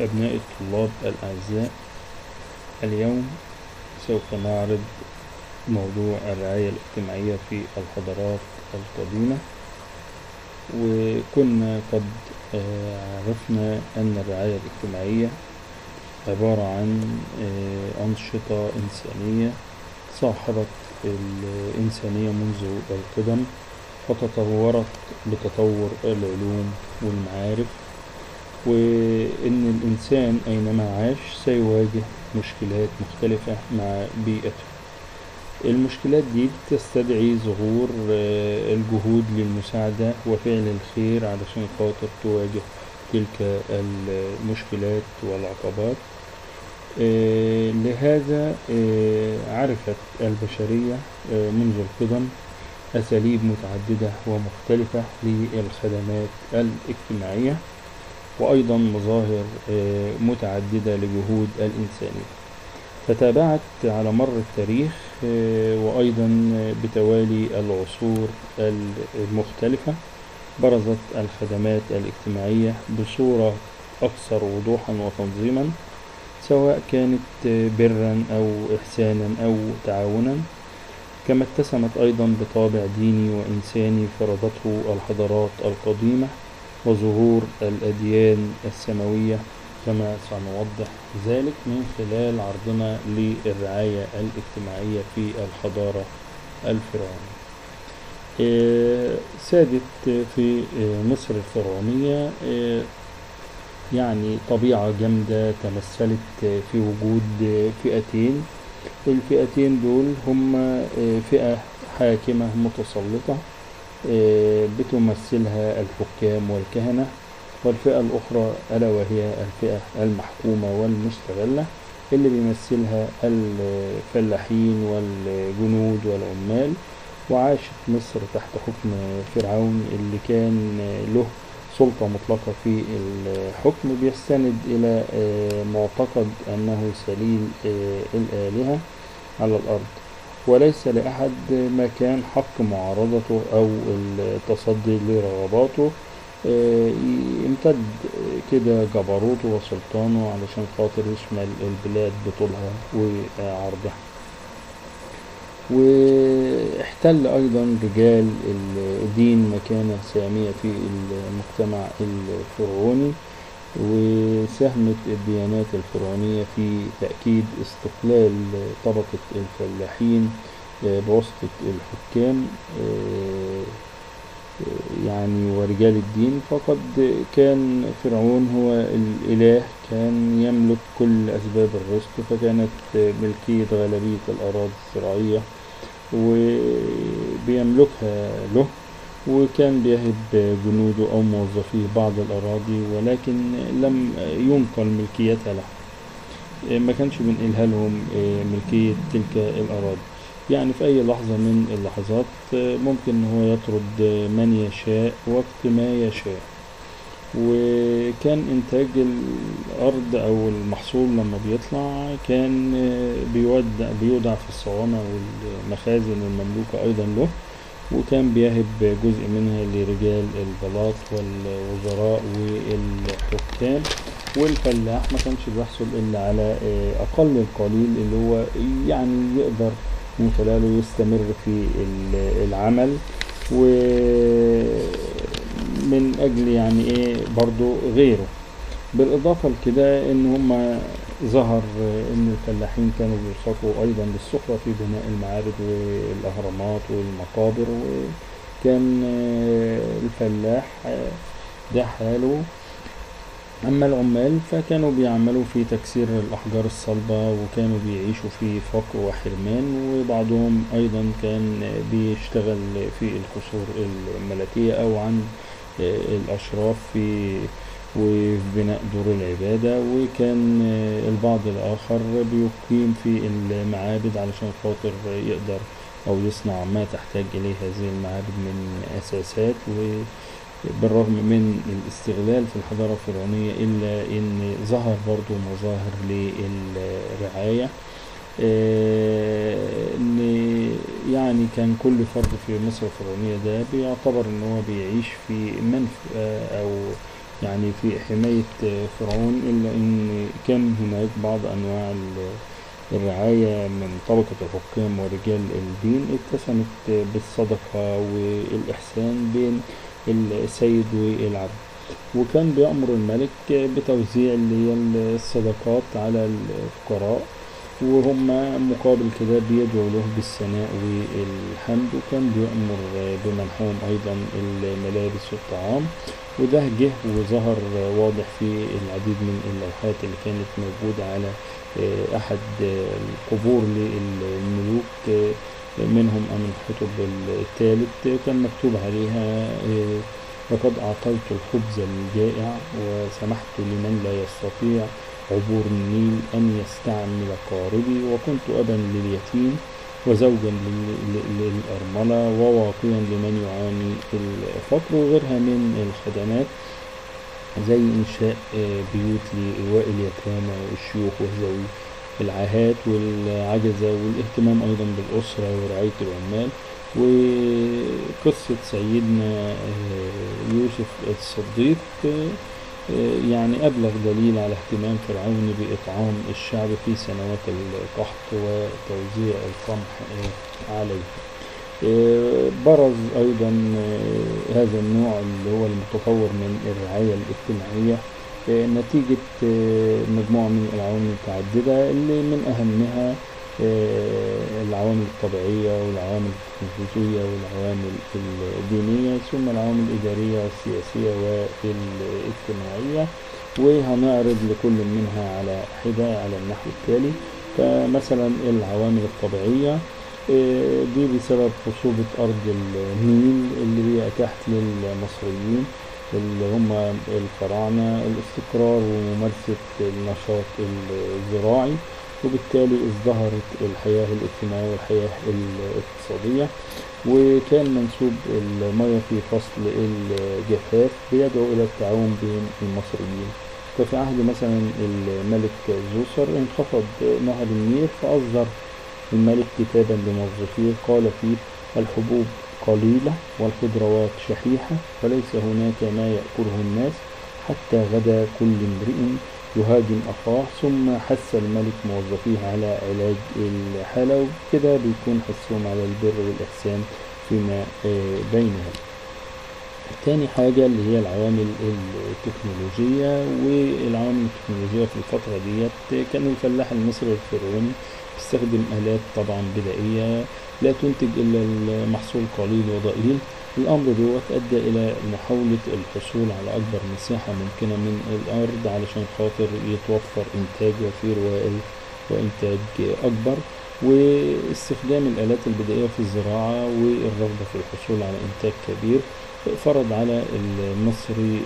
أبناء الطلاب الأعزاء اليوم سوف نعرض موضوع الرعاية الاجتماعية في الحضارات القديمة. وكنا قد آه، عرفنا أن الرعاية الاجتماعية عبارة عن آه، أنشطة إنسانية صاحبت الإنسانية منذ القدم وتطورت بتطور العلوم والمعارف. وإن الإنسان أينما عاش سيواجه مشكلات مختلفة مع بيئته. المشكلات دي بتستدعي ظهور آه، الجهود للمساعدة وفعل الخير علشان خاطر تواجه تلك المشكلات والعقبات. آه، لهذا آه، عرفت البشرية منذ القدم أساليب متعددة ومختلفة للخدمات الاجتماعية. وأيضا مظاهر آه، متعددة لجهود الإنسانية. فتابعت على مر التاريخ آه، وأيضا بتوالي العصور المختلفة. برزت الخدمات الاجتماعية بصورة أكثر وضوحا وتنظيما سواء كانت برا أو إحسانا أو تعاونا. كما اتسمت أيضا بطابع ديني وإنساني فرضته الحضارات القديمة. وظهور الأديان السماوية كما سنوضح ذلك من خلال عرضنا للرعاية الاجتماعية في الحضارة الفرعونية. آه، سادت في آه، مصر الفرعونية آه، يعني طبيعة جامدة تمثلت في وجود فئتين. الفئتين دول هم فئة حاكمة متسلطة. بتمثلها الحكام والكهنة والفئة الأخرى ألا وهي الفئة المحكومة والمستغلة اللي بيمثلها الفلاحين والجنود والعمال. وعاشت مصر تحت حكم فرعون اللي كان له سلطة مطلقة في الحكم بيستند إلى آه، معتقد أنه سليل آه، الآلهة على الأرض. وليس لأحد مكان حق معارضته أو التصدي لرغباته. آه، يمتد كده جبروته وسلطانه علشان خاطر يشمل البلاد بطولها وعرضها. واحتل أيضا رجال الدين مكانة سامية في المجتمع الفرعوني. وساهمت الديانات الفرعونية في تأكيد استقلال طبقة الفلاحين بواسطة الحكام يعني ورجال الدين. فقد كان فرعون هو الإله كان يملك كل أسباب الرزق فكانت ملكية غالبية الأراضي الزراعية وبيملكها له. وكان بيهب جنوده أو موظفيه بعض الأراضي ولكن لم ينقل ملكيتها له. ما كانش بينقلها لهم ملكية تلك الأراضي. يعني في أي لحظة من اللحظات ممكن هو يطرد من يشاء وقت ما يشاء. وكان إنتاج الأرض أو المحصول لما بيطلع كان بيودع بيودع في الصوامع والمخازن المملوكة أيضا له. وكان بيهب جزء منها لرجال البلاط والوزراء والحكام والفلاح. ما كانش بيحصل إلا على أقل القليل اللي هو يعني يقدر من خلاله يستمر في العمل. ومن أجل يعني إيه برضو غيره. بالإضافة لكده إن هم ظهر إن الفلاحين كانوا بيرشقوا أيضا للسخرة في بناء المعابد والأهرامات والمقابر وكان الفلاح ده حاله. أما العمال فكانوا بيعملوا في تكسير الأحجار الصلبة وكانوا بيعيشوا في فقر وحرمان وبعضهم أيضا كان بيشتغل في القصور الملكية أو عند الأشراف في وفي بناء دور العبادة وكان البعض الآخر بيقيم في المعابد علشان خاطر يقدر أو يصنع ما تحتاج إليه هذه المعابد من أساسات و بالرغم من الاستغلال في الحضارة الفرعونية إلا إن ظهر برضو مظاهر للرعاية. إن يعني كان كل فرد في مصر الفرعونية ده بيعتبر إن هو بيعيش في منف أو يعني في حماية فرعون إلا أن كان هناك بعض أنواع الرعاية من طبقة الحكام ورجال الدين اتسمت بالصدقة والإحسان بين السيد والعبد. وكان بيأمر الملك بتوزيع الصدقات على الفقراء. وهم مقابل كده بيدعوا له بالثناء والحمد. وكان بيأمر بمنحهم أيضا الملابس والطعام. وده جه وظهر واضح في العديد من اللوحات اللي كانت موجودة على أحد القبور للملوك منهم أمنحتب الثالث. كان مكتوب عليها لقد أعطيت الخبز الجائع وسمحت لمن لا يستطيع عبور النيل أن يستعمل قاربي وكنت أبا لليتيم وزوجا للأرملة وواقيا لمن يعاني الفقر وغيرها من الخدمات زي إنشاء بيوت لإيواء اليتامى والشيوخ وذوي العاهات والعجزة والاهتمام أيضا بالأسرة ورعاية العمال وقصة سيدنا يوسف الصديق يعني أبلغ دليل على اهتمام فرعون بإطعام الشعب في سنوات القحط وتوزيع القمح عليه. برز أيضا هذا النوع اللي هو المتطور من الرعاية الاجتماعية نتيجة مجموعة من العوامل المتعددة اللي من أهمها العوامل الطبيعية والعوامل التكنولوجية والعوامل الدينية ثم العوامل الإدارية والسياسية والإجتماعية وهنعرض لكل منها على حدة على النحو التالي. فمثلا العوامل الطبيعية دي بسبب خصوبة أرض النيل اللي هي أتاحت للمصريين اللي هم الفراعنة الاستقرار وممارسة النشاط الزراعي. وبالتالي ازدهرت الحياة الاجتماعية والحياة الاقتصادية وكان منسوب المياه في فصل الجفاف بيدعو إلى التعاون بين المصريين. ففي عهد مثلا الملك زوسر انخفض نهر النيل فأصدر الملك كتابا لموظفيه قال فيه الحبوب قليلة والخضروات شحيحة وليس هناك ما يأكله الناس حتى غدا كل امرئ يهاجم أخاه ثم حث الملك موظفيه على علاج الحالة وكده بيكون حثهم على البر والإحسان فيما بينهم. تاني حاجة اللي هي العوامل التكنولوجية والعوامل التكنولوجية في الفترة ديت كان الفلاح المصري الفرعوني بيستخدم آلات طبعا بدائية لا تنتج إلا المحصول قليل وضئيل. الأمر دوت أدى إلى محاولة الحصول على أكبر مساحة ممكنة من الأرض علشان خاطر يتوفر إنتاج وفير وإنتاج أكبر واستخدام الآلات البدائية في الزراعة والرغبة في الحصول على إنتاج كبير. فرض على المصري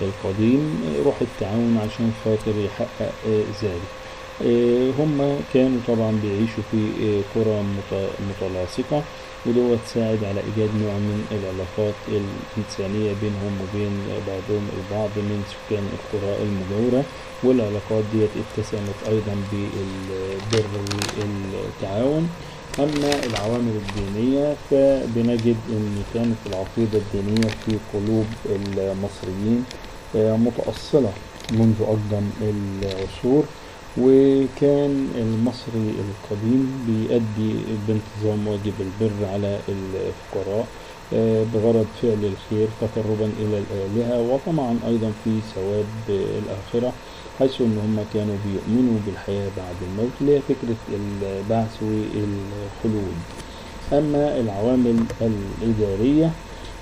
القديم روح التعاون عشان خاطر يحقق ذلك. هم كانوا طبعا بيعيشوا في قرى متلاصقة ودوت ساعد على إيجاد نوع من العلاقات الإنسانية بينهم وبين بعضهم البعض من سكان القرى المجاورة والعلاقات ديت اتسمت أيضا بالبر والتعاون. أما العوامل الدينية فبنجد أن كانت العقيدة الدينية في قلوب المصريين متأصلة منذ أقدم العصور. وكان المصري القديم بيؤدي بانتظام واجب البر على الفقراء بغرض فعل الخير تقربا إلى الآلهة وطمعا أيضا في ثواب الآخرة حيث أن هم كانوا بيؤمنوا بالحياة بعد الموت اللي هي فكرة البعث والخلود. أما العوامل الإدارية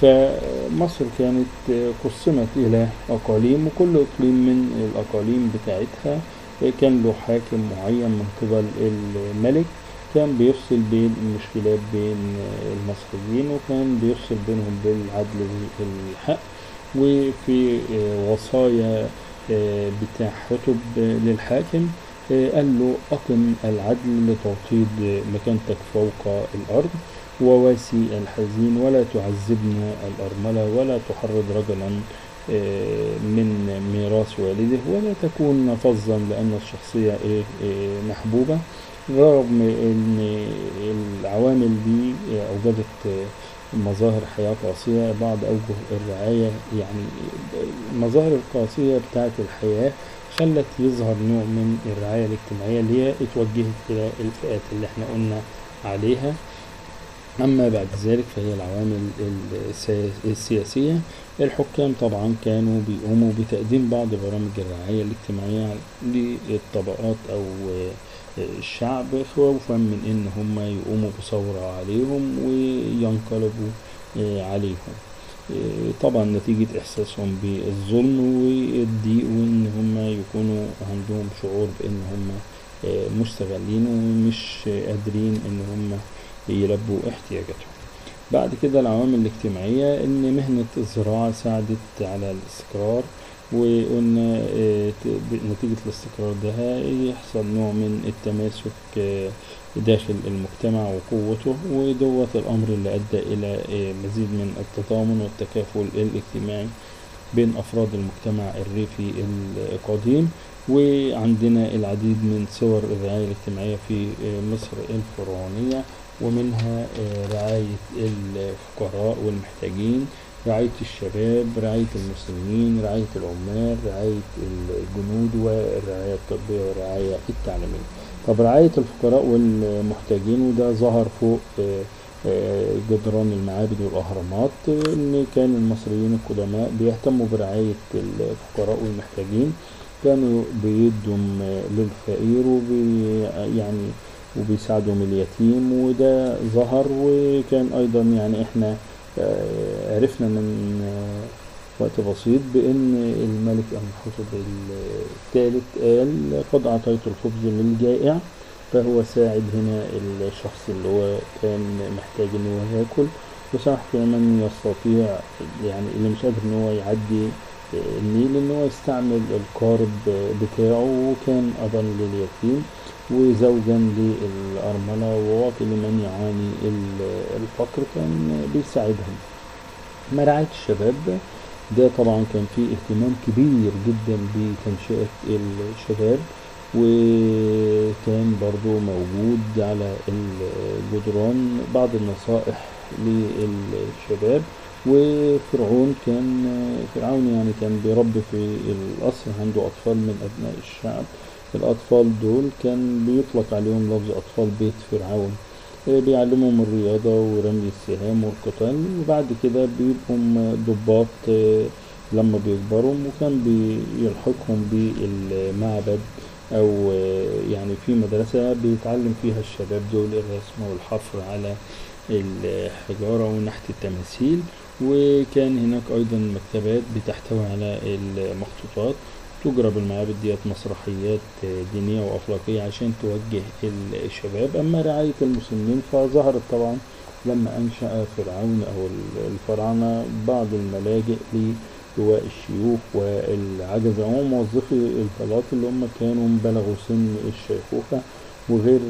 فمصر كانت قسمت إلى أقاليم وكل إقليم من الأقاليم بتاعتها كان له حاكم معين من قبل الملك كان بيفصل بين المشكلات بين المصريين وكان بيفصل بينهم بالعدل والحق وفي وصايا بتاع حتب للحاكم قال له أقم العدل لتوطيد مكانتك فوق الأرض وواسي الحزين ولا تعذبنا الأرملة ولا تحرض رجلا من ميراث والده ولا تكون فظا لأن الشخصية محبوبة رغم أن العوامل دي أوجدت مظاهر حياة قاسية بعض أوجه الرعاية يعني المظاهر القاسية بتاعة الحياة خلت يظهر نوع من الرعاية الاجتماعية اللي هي اتوجهت إلى الفئات اللي إحنا قلنا عليها. أما بعد ذلك فهي العوامل السيا- السياسية. الحكام طبعا كانوا بيقوموا بتقديم بعض برامج الرعاية الاجتماعية للطبقات أو الشعب خوفا من إن هم يقوموا بثورة عليهم وينقلبوا عليهم. طبعا نتيجة إحساسهم بالظلم والضيق وإن هم يكونوا عندهم شعور بإن هم مستغلين ومش قادرين إن هم يلبوا احتياجاتهم بعد كده العوامل الاجتماعية إن مهنة الزراعة ساعدت على الاستقرار وقلنا نتيجة الاستقرار ده يحصل نوع من التماسك داخل المجتمع وقوته ودوت الأمر اللي أدى إلى مزيد من التضامن والتكافل الاجتماعي بين أفراد المجتمع الريفي القديم وعندنا العديد من صور الرعاية الاجتماعية في مصر الفرعونية. ومنها رعاية الفقراء والمحتاجين رعاية الشباب رعاية المسلمين رعاية العمال رعاية الجنود والرعاية الطبية والرعاية التعليمية. طب رعاية الفقراء والمحتاجين وده ظهر فوق جدران المعابد والأهرامات إن كان المصريين القدماء بيهتموا برعاية الفقراء والمحتاجين. كانوا بيدوا للفقير وبي يعني وبيساعدهم اليتيم وده ظهر وكان أيضا يعني إحنا عرفنا من وقت بسيط بأن الملك أمنحتب الثالث قال قد أعطيت الخبز للجائع فهو ساعد هنا الشخص اللي هو كان محتاج إن هو يأكل وسمح لمن يستطيع يعني اللي مش قادر إن هو يعدي النيل ان هو يستعمل القارب بتاعه وكان ابا لليتيم وزوجا للأرملة وواطي لمن يعاني الفقر كان بيساعدهم. مرعاية الشباب ده طبعا كان فيه اهتمام كبير جدا بتنشئة الشباب وكان برضو موجود على الجدران بعض النصائح للشباب. وفرعون كان فرعون يعني كان بيربي في القصر عنده أطفال من أبناء الشعب. الأطفال دول كان بيطلق عليهم لفظ أطفال بيت فرعون. بيعلمهم الرياضة ورمي السهام والقتال. وبعد كده بيبقوا ضباط لما بيكبروا وكان بيلحقهم بالمعبد أو يعني في مدرسة بيتعلم فيها الشباب دول الرسم والحفر على الحجارة ونحت التماثيل. وكان هناك أيضا مكتبات بتحتوي على المخطوطات تجرى بالمعابد ديت مسرحيات دينية وأخلاقية عشان توجه الشباب. أما رعاية المسلمين فظهرت طبعا لما أنشأ فرعون أو الفراعنة بعض الملاجئ للواء الشيوخ والعجزة وموظفي البلاط اللي هم كانوا بلغوا سن الشيخوخة وغير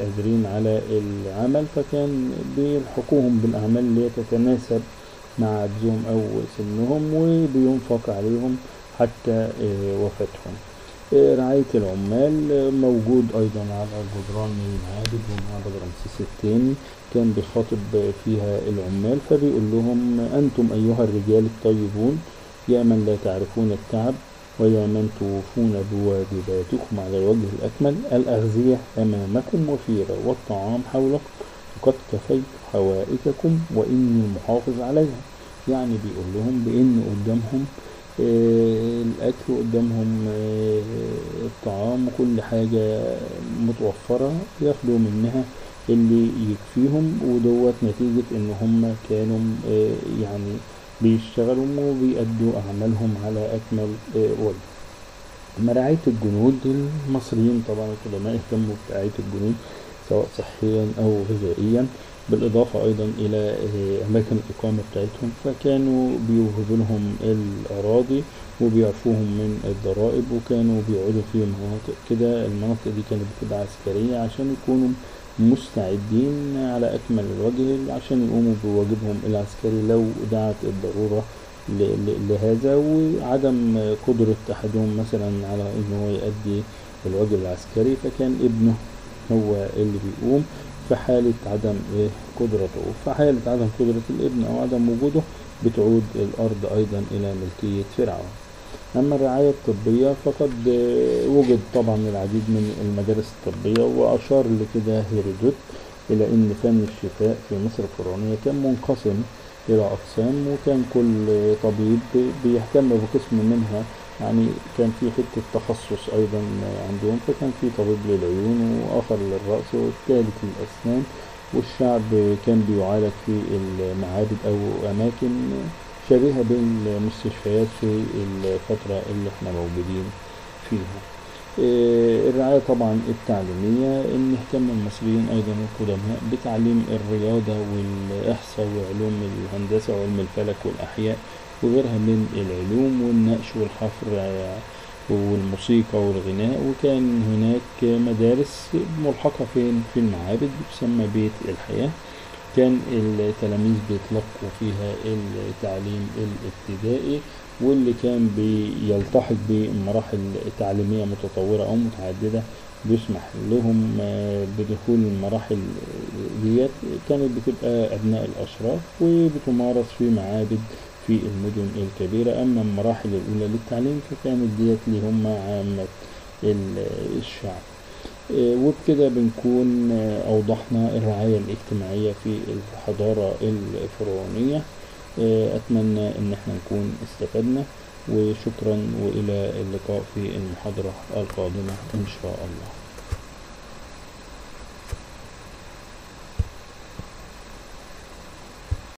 قادرين على العمل فكان بيلحقوهم بالأعمال اللي تتناسب مع عجزهم أو سنهم وبينفق عليهم حتى وفاتهم. رعاية العمال موجود أيضا على جدران المعابد ومعبد رمسيس الثاني. كان بيخاطب فيها العمال فبيقول لهم أنتم أيها الرجال الطيبون يا من لا تعرفون التعب ويا من توفون بواجباتكم على الوجه الأكمل الأغذية أمامكم وفيرة والطعام حولكم. فقد كفيت حوائجكم وإني محافظ عليها. يعني بيقول لهم بإن قدامهم الأكل قدامهم الطعام وكل حاجة متوفرة ياخدوا منها اللي يكفيهم ودوت نتيجة إن هم كانوا يعني بيشتغلوا وبيأدوا أعمالهم على أكمل وجه. رعاية الجنود المصريين طبعا القدماء اهتموا برعاية الجنود. سواء صحيا أو غذائيا بالإضافة أيضا إلى أماكن الإقامة بتاعتهم. فكانوا بيوهبوا لهم الأراضي وبيعفوهم من الضرائب وكانوا بيقعدوا في مناطق كده المناطق دي كانت بتبقى عسكرية عشان يكونوا مستعدين على أكمل الوجه عشان يقوموا بواجبهم العسكري لو دعت الضرورة لهذا. وعدم قدرة أحدهم مثلا على إن هو يؤدي الواجب العسكري فكان ابنه هو اللي بيقوم في حالة عدم إيه؟ قدرته. في حالة عدم قدرة الابن أو عدم وجوده بتعود الأرض أيضا إلى ملكية فرعون. أما الرعاية الطبية فقد وجد طبعا العديد من المدارس الطبية وأشار لكده هيرودوت إلى أن فن الشفاء في مصر الفرعونية كان منقسم إلى أقسام وكان كل طبيب بيهتم بقسم منها يعني كان في حتة تخصص أيضا عندهم فكان في طبيب للعيون وآخر للرأس والثالث للأسنان والشعب كان بيعالج في المعابد أو أماكن شبيهة بالمستشفيات في الفترة اللي إحنا موجودين فيها. إيه، الرعاية طبعا التعليمية إن اهتم المصريين أيضا القدماء بتعليم الرياضة والإحصاء وعلوم الهندسة وعلم الفلك والأحياء وغيرها من العلوم والنقش والحفر والموسيقى والغناء. وكان هناك مدارس ملحقة فين؟ في المعابد بتسمى بيت الحياة. كان التلاميذ بيتلقوا فيها التعليم الابتدائي واللي كان بيلتحق بمراحل تعليمية متطورة أو متعددة بيسمح لهم آه، بدخول المراحل ديت. كانت بتبقى أبناء الأشراف وبتمارس في معابد في المدن الكبيرة. أما المراحل الأولى للتعليم فكانت ديت اللي هم عامة الشعب. آه، وبكده بنكون آه، أوضحنا الرعاية الاجتماعية في الحضارة الفرعونية. آه، أتمنى إن إحنا نكون استفدنا وشكرا وإلى اللقاء في المحاضرة القادمة إن شاء الله.